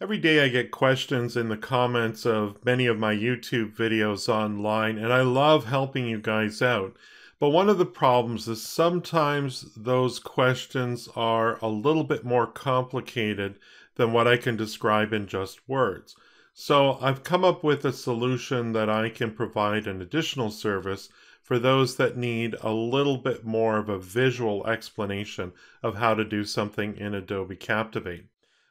Every day I get questions in the comments of many of my YouTube videos online, and I love helping you guys out. But one of the problems is sometimes those questions are a little bit more complicated than what I can describe in just words. So I've come up with a solution that I can provide an additional service for those that need a little bit more of a visual explanation of how to do something in Adobe Captivate.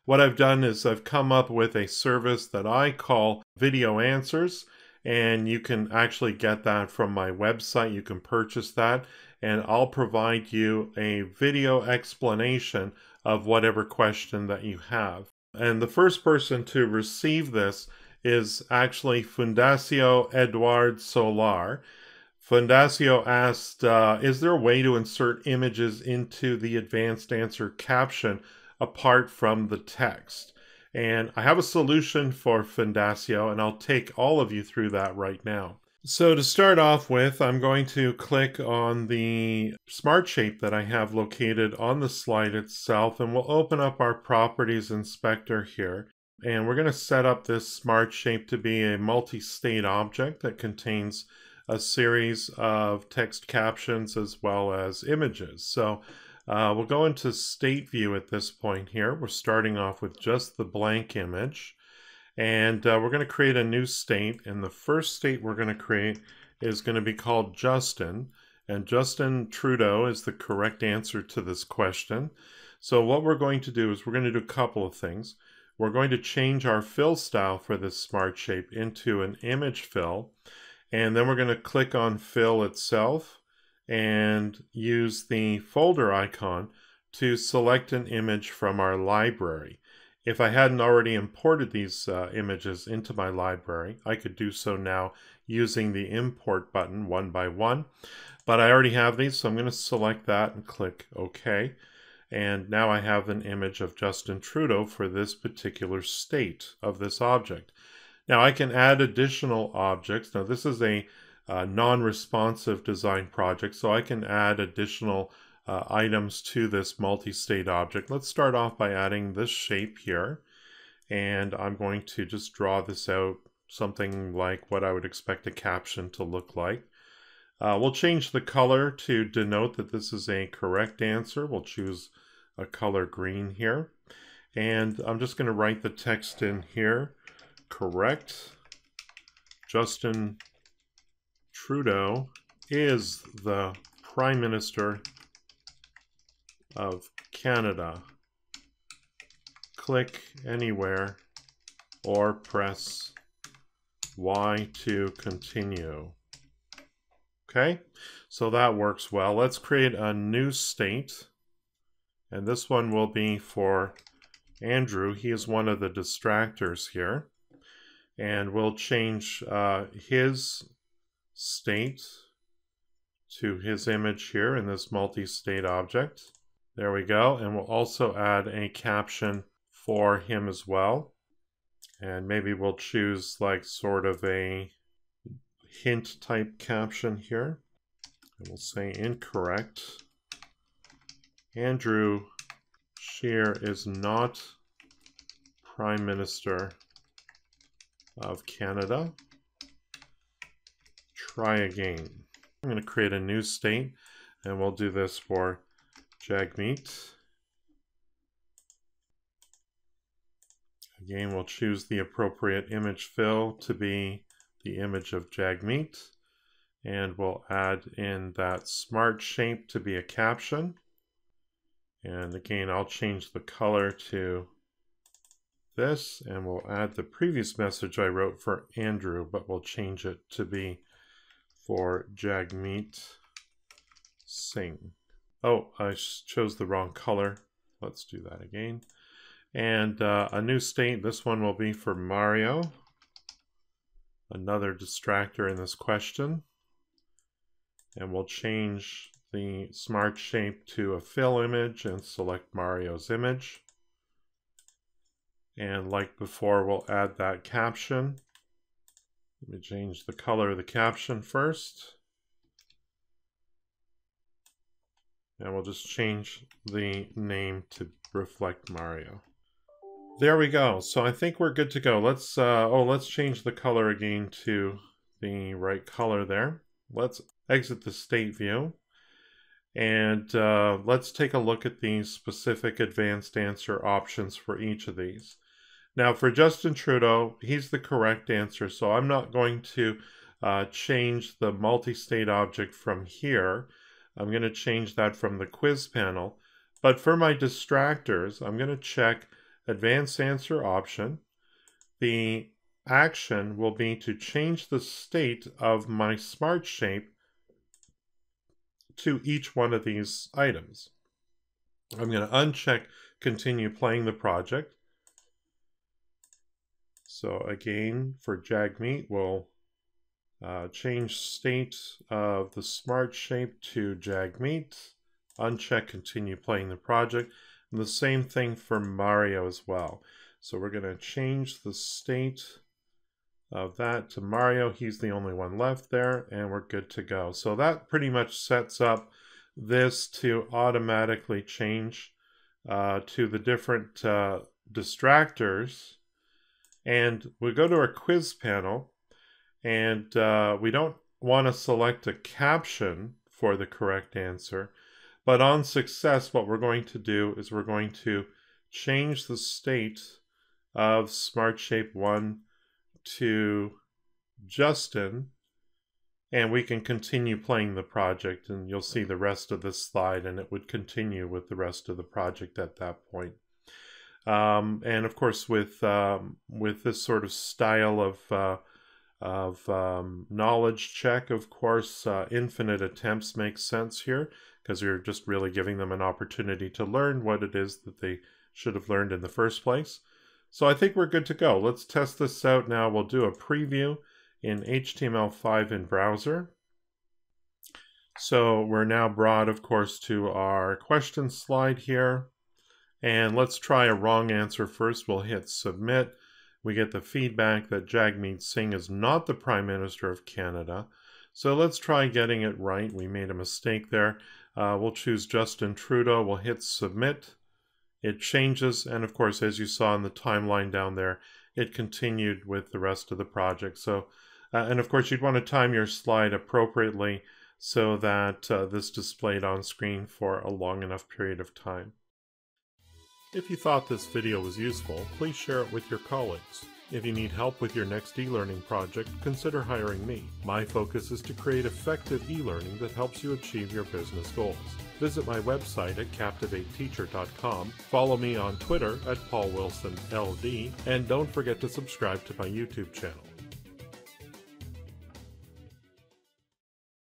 What I've done is I've come up with a service that I call Video Answers, and you can actually get that from my website. You can purchase that, and I'll provide you a video explanation of whatever question that you have. And the first person to receive this is actually Fundació Eduard Soler. Fundació asked, uh, is there a way to insert images into the advanced answer caption apart from the text. And I have a solution for Fundació, and I'll take all of you through that right now. So to start off with, I'm going to click on the smart shape that I have located on the slide itself, and we'll open up our properties inspector here. And we're going to set up this smart shape to be a multi-state object that contains a series of text captions as well as images. So uh, we'll go into state view at this point here. We're starting off with just the blank image. And uh, we're going to create a new state. And the first state we're going to create is going to be called Justin. And Justin Trudeau is the correct answer to this question. So what we're going to do is we're going to do a couple of things. We're going to change our fill style for this smart shape into an image fill. And then we're going to click on fill itself and use the folder icon to select an image from our library. If I hadn't already imported these uh, images into my library, I could do so now using the import button one by one. But I already have these, so I'm going to select that and click OK. And now I have an image of Justin Trudeau for this particular state of this object. Now I can add additional objects. Now this is a uh, non-responsive design project. So I can add additional uh, items to this multi-state object. Let's start off by adding this shape here. And I'm going to just draw this out something like what I would expect a caption to look like. Uh, we'll change the color to denote that this is a correct answer. We'll choose a color green here. And I'm just going to write the text in here. Correct. Justin Trudeau is the Prime Minister of Canada. Click anywhere or press Y to continue. Okay, so that works well. Let's create a new state. And this one will be for Andrew. He is one of the distractors here. And we'll change uh, his state to his image here in this multi-state object. There we go. And we'll also add a caption for him as well. And maybe we'll choose like sort of a hint type caption here. And we'll say incorrect. Andrew Scheer is not Prime Minister of Canada try again. I'm going to create a new state and we'll do this for Jagmeet. Again, we'll choose the appropriate image fill to be the image of Jagmeet. And we'll add in that smart shape to be a caption. And again, I'll change the color to this and we'll add the previous message I wrote for Andrew, but we'll change it to be for Jagmeet Singh. Oh, I chose the wrong color. Let's do that again. And uh, a new state, this one will be for Mario. Another distractor in this question. And we'll change the smart shape to a fill image and select Mario's image. And like before, we'll add that caption. Let me change the color of the caption first. And we'll just change the name to reflect Mario. There we go. So I think we're good to go. Let's, uh, oh, let's change the color again to the right color there. Let's exit the state view. And uh, let's take a look at the specific advanced answer options for each of these. Now for Justin Trudeau, he's the correct answer, so I'm not going to uh, change the multi-state object from here. I'm going to change that from the quiz panel. But for my distractors, I'm going to check advanced answer option. The action will be to change the state of my smart shape to each one of these items. I'm going to uncheck continue playing the project. So again, for Jagmeet, we'll uh, change state of the smart shape to Jagmeet. Uncheck continue playing the project. And the same thing for Mario as well. So we're going to change the state of that to Mario. He's the only one left there, and we're good to go. So that pretty much sets up this to automatically change uh, to the different uh, distractors. And we go to our quiz panel, and uh, we don't want to select a caption for the correct answer. But on success, what we're going to do is we're going to change the state of Smart Shape 1 to Justin and we can continue playing the project and you'll see the rest of this slide and it would continue with the rest of the project at that point. Um, and of course with um, with this sort of style of uh, of um, knowledge check, of course, uh, infinite attempts makes sense here because you're just really giving them an opportunity to learn what it is that they should have learned in the first place. So I think we're good to go. Let's test this out now. We'll do a preview in HTML5 in browser. So we're now brought, of course, to our question slide here. And let's try a wrong answer first. We'll hit submit. We get the feedback that Jagmeet Singh is not the Prime Minister of Canada. So let's try getting it right. We made a mistake there. Uh, we'll choose Justin Trudeau. We'll hit submit it changes. And of course, as you saw in the timeline down there, it continued with the rest of the project. So, uh, and of course, you'd want to time your slide appropriately so that uh, this displayed on screen for a long enough period of time. If you thought this video was useful, please share it with your colleagues. If you need help with your next e-learning project, consider hiring me. My focus is to create effective e-learning that helps you achieve your business goals. Visit my website at captivateteacher.com, follow me on Twitter at paulwilsonld, and don't forget to subscribe to my YouTube channel.